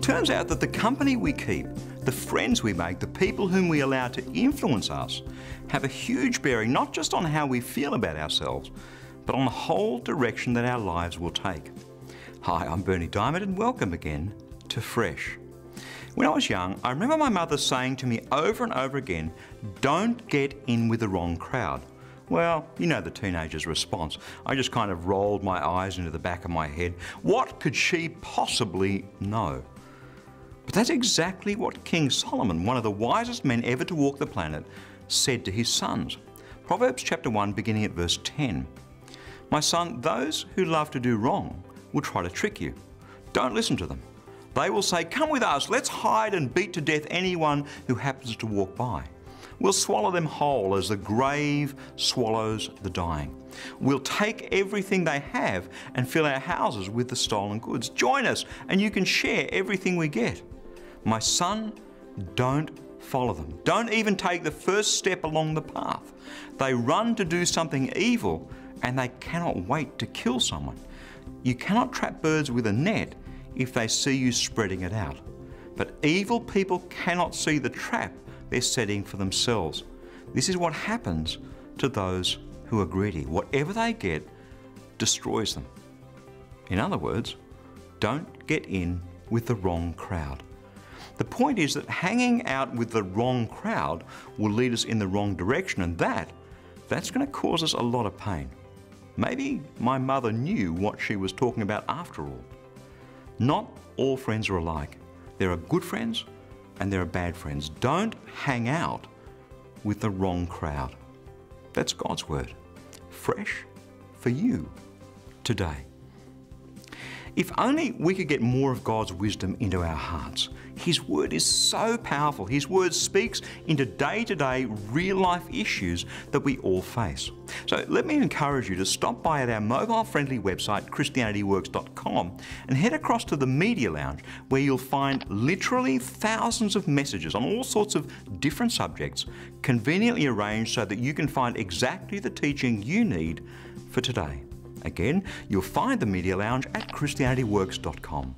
turns out that the company we keep, the friends we make, the people whom we allow to influence us, have a huge bearing not just on how we feel about ourselves, but on the whole direction that our lives will take. Hi, I'm Berni Dymet and welcome again to Fresh. When I was young, I remember my mother saying to me over and over again, don't get in with the wrong crowd. Well, you know the teenager's response. I just kind of rolled my eyes into the back of my head. What could she possibly know? But that's exactly what King Solomon, one of the wisest men ever to walk the planet, said to his sons. Proverbs chapter 1, beginning at verse 10. My son, those who love to do wrong will try to trick you. Don't listen to them. They will say, Come with us, let's hide and beat to death anyone who happens to walk by. We'll swallow them whole as the grave swallows the dying. We'll take everything they have and fill our houses with the stolen goods. Join us and you can share everything we get. My son, don't follow them. Don't even take the first step along the path. They run to do something evil and they cannot wait to kill someone. You cannot trap birds with a net if they see you spreading it out. But evil people cannot see the trap they're setting for themselves. This is what happens to those who are greedy. Whatever they get destroys them. In other words, don't get in with the wrong crowd. The point is that hanging out with the wrong crowd will lead us in the wrong direction, and that, that's going to cause us a lot of pain. Maybe my mother knew what she was talking about after all. Not all friends are alike. There are good friends and there are bad friends. Don't hang out with the wrong crowd. That's God's word. Fresh for you today. If only we could get more of God's wisdom into our hearts. His Word is so powerful. His Word speaks into day to day, real life issues that we all face. So let me encourage you to stop by at our mobile friendly website, ChristianityWorks.com, and head across to the Media Lounge where you'll find literally thousands of messages on all sorts of different subjects, conveniently arranged so that you can find exactly the teaching you need for today. Again, you'll find the Media Lounge at ChristianityWorks.com.